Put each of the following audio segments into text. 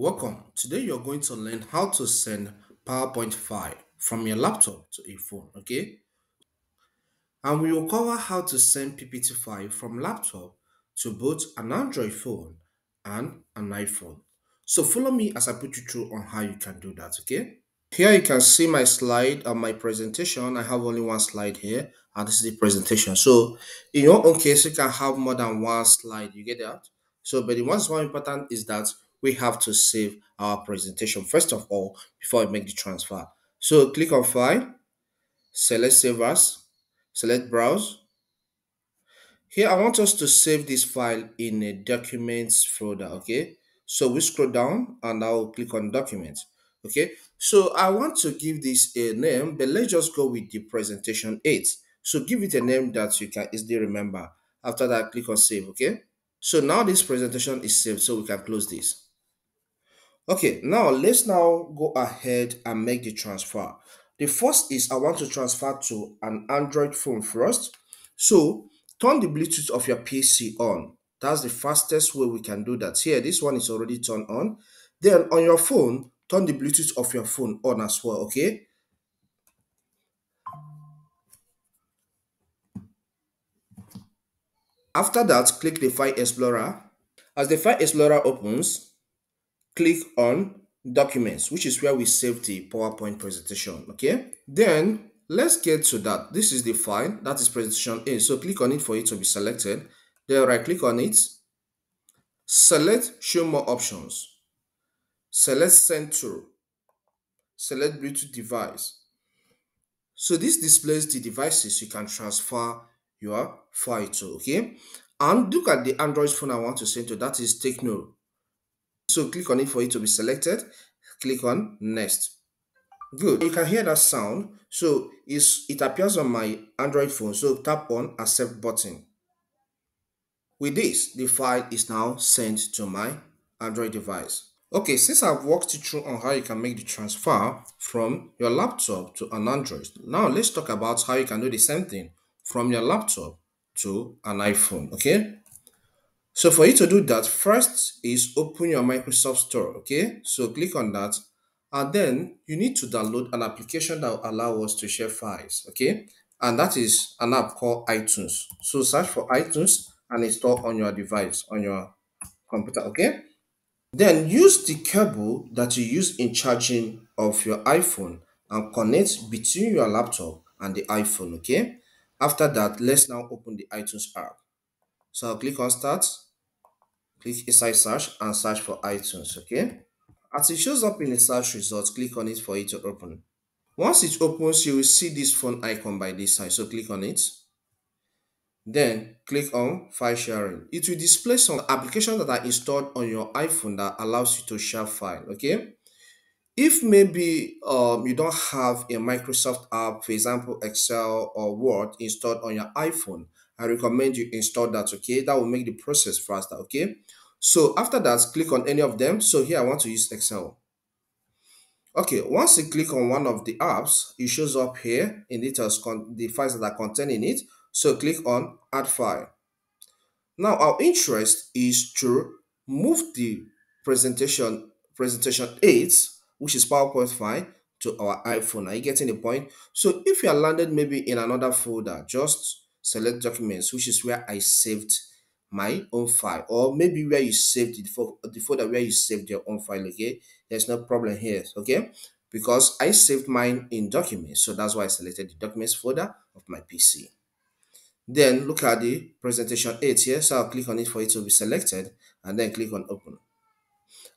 Welcome. Today you're going to learn how to send PowerPoint file from your laptop to a phone, okay? And we will cover how to send PPT file from laptop to both an Android phone and an iPhone. So follow me as I put you through on how you can do that, okay? Here you can see my slide on my presentation. I have only one slide here and this is the presentation. So in your own case, you can have more than one slide. You get that? So, but the most important is that we have to save our presentation first of all before we make the transfer. So click on File, select Save As, select Browse. Here I want us to save this file in a Documents folder, okay? So we scroll down and I'll click on Documents, okay? So I want to give this a name, but let's just go with the presentation 8. So give it a name that you can easily remember. After that, click on Save, okay? So now this presentation is saved, so we can close this. Okay, now let's now go ahead and make the transfer. The first is I want to transfer to an Android phone first. So turn the Bluetooth of your PC on. That's the fastest way we can do that. Here, this one is already turned on. Then on your phone, turn the Bluetooth of your phone on as well, okay? After that, click the File Explorer. As the File Explorer opens, click on documents, which is where we save the PowerPoint presentation, okay? Then let's get to that. This is the file, that is presentation A. So click on it for it to be selected. Then right click on it, select show more options, select send to, select Bluetooth device. So this displays the devices you can transfer your file to, okay? And look at the Android phone I want to send to, that is Tecno. So click on it for it to be selected. Click on next. Good. You can hear that sound. So it's, it appears on my Android phone. So tap on accept button. With this, the file is now sent to my Android device. Okay, since I've walked you through on how you can make the transfer from your laptop to an Android, now let's talk about how you can do the same thing from your laptop to an iPhone, okay? So for you to do that, first is open your Microsoft Store, okay? So click on that. And then you need to download an application that will allow us to share files, okay? And that is an app called iTunes. So search for iTunes and install on your device, on your computer, okay? Then use the cable that you use in charging of your iPhone and connect between your laptop and the iPhone, okay? After that, let's now open the iTunes app. So I'll click on Start click inside search and search for iTunes, okay? As it shows up in the search results, click on it for it to open. Once it opens, you will see this phone icon by this side, so click on it. Then click on file sharing. It will display some applications that are installed on your iPhone that allows you to share file, okay? If maybe um, you don't have a Microsoft app, for example, Excel or Word installed on your iPhone, I recommend you install that, okay? That will make the process faster, okay? So after that, click on any of them. So here I want to use Excel. Okay, once you click on one of the apps, it shows up here in details the files that are contained in it. So click on add file. Now our interest is to move the presentation presentation 8, which is PowerPoint file, to our iPhone. Are you getting the point? So if you are landed maybe in another folder, just select documents, which is where I saved my own file, or maybe where you saved it for the folder where you saved your own file. Okay, there's no problem here. Okay, because I saved mine in documents, so that's why I selected the documents folder of my PC. Then look at the presentation 8 here, so I'll click on it for it to be selected and then click on open.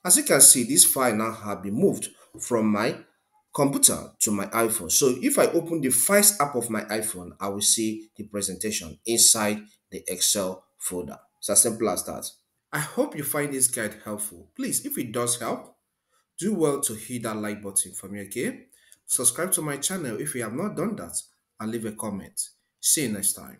As you can see, this file now have been moved from my computer to my iPhone. So if I open the Files app of my iPhone, I will see the presentation inside the Excel folder. It's as simple as that. I hope you find this guide helpful. Please, if it does help, do well to hit that like button for me, okay? Subscribe to my channel if you have not done that and leave a comment. See you next time.